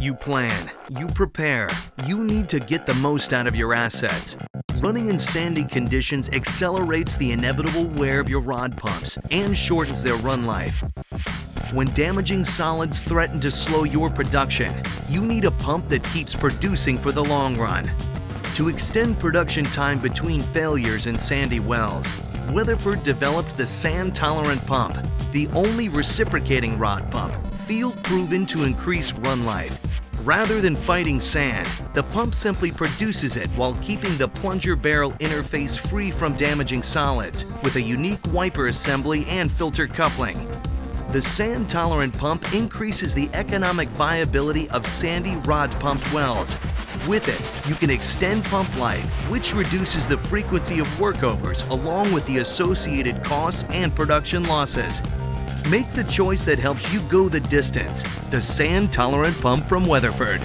You plan, you prepare, you need to get the most out of your assets. Running in sandy conditions accelerates the inevitable wear of your rod pumps and shortens their run life. When damaging solids threaten to slow your production, you need a pump that keeps producing for the long run. To extend production time between failures in sandy wells, Weatherford developed the sand tolerant pump, the only reciprocating rod pump, field proven to increase run life. Rather than fighting sand, the pump simply produces it while keeping the plunger barrel interface free from damaging solids with a unique wiper assembly and filter coupling. The sand tolerant pump increases the economic viability of sandy rod pumped wells. With it, you can extend pump life, which reduces the frequency of workovers along with the associated costs and production losses. Make the choice that helps you go the distance. The sand tolerant pump from Weatherford.